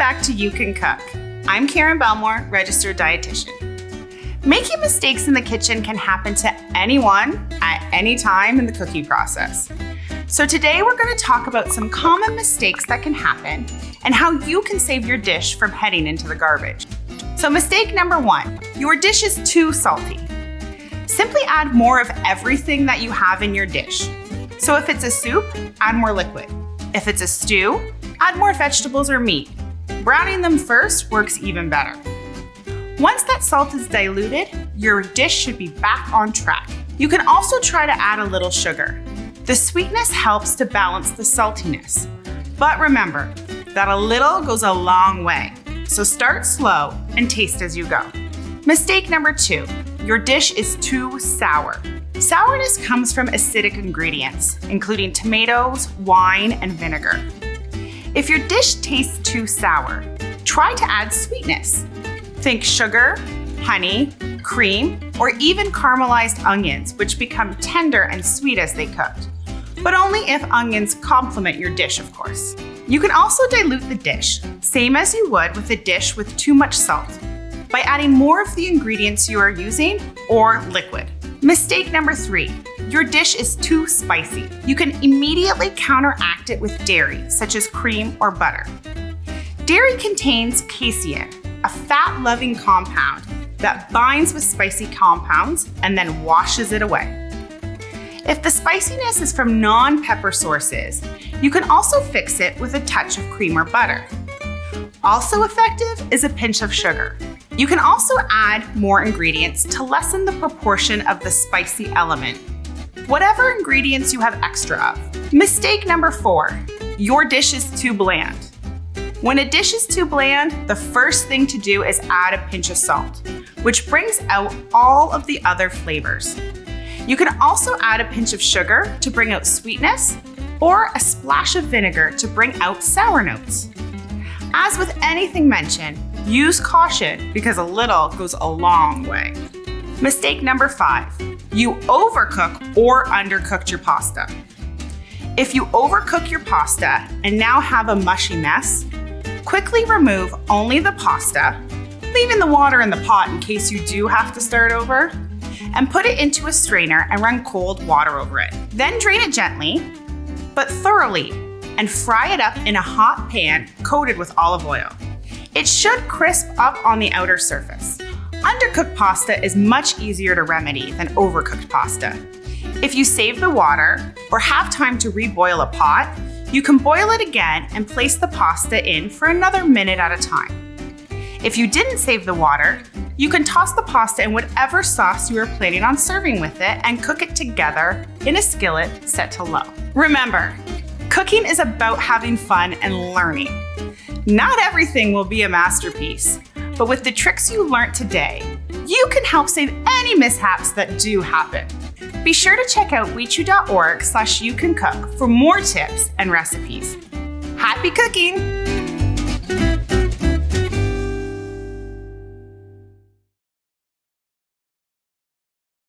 back to You Can Cook. I'm Karen Belmore, registered dietitian. Making mistakes in the kitchen can happen to anyone at any time in the cooking process. So today we're going to talk about some common mistakes that can happen and how you can save your dish from heading into the garbage. So mistake number one, your dish is too salty. Simply add more of everything that you have in your dish. So if it's a soup, add more liquid. If it's a stew, add more vegetables or meat. Browning them first works even better. Once that salt is diluted, your dish should be back on track. You can also try to add a little sugar. The sweetness helps to balance the saltiness. But remember that a little goes a long way, so start slow and taste as you go. Mistake number two, your dish is too sour. Sourness comes from acidic ingredients, including tomatoes, wine, and vinegar. If your dish tastes too sour, try to add sweetness. Think sugar, honey, cream, or even caramelized onions, which become tender and sweet as they cooked. But only if onions complement your dish, of course. You can also dilute the dish, same as you would with a dish with too much salt, by adding more of the ingredients you are using or liquid. Mistake number three, your dish is too spicy. You can immediately counteract it with dairy, such as cream or butter. Dairy contains casein, a fat-loving compound that binds with spicy compounds and then washes it away. If the spiciness is from non-pepper sources, you can also fix it with a touch of cream or butter. Also effective is a pinch of sugar. You can also add more ingredients to lessen the proportion of the spicy element. Whatever ingredients you have extra of. Mistake number four, your dish is too bland. When a dish is too bland, the first thing to do is add a pinch of salt, which brings out all of the other flavors. You can also add a pinch of sugar to bring out sweetness or a splash of vinegar to bring out sour notes. As with anything mentioned, use caution because a little goes a long way. Mistake number five, you overcook or undercooked your pasta. If you overcook your pasta and now have a mushy mess, Quickly remove only the pasta, leaving the water in the pot in case you do have to start over, and put it into a strainer and run cold water over it. Then drain it gently, but thoroughly, and fry it up in a hot pan coated with olive oil. It should crisp up on the outer surface. Undercooked pasta is much easier to remedy than overcooked pasta. If you save the water or have time to reboil a pot, you can boil it again and place the pasta in for another minute at a time. If you didn't save the water, you can toss the pasta in whatever sauce you are planning on serving with it and cook it together in a skillet set to low. Remember, cooking is about having fun and learning. Not everything will be a masterpiece, but with the tricks you learned today, you can help save any mishaps that do happen. Be sure to check out wechu.org slash you can cook for more tips and recipes. Happy cooking!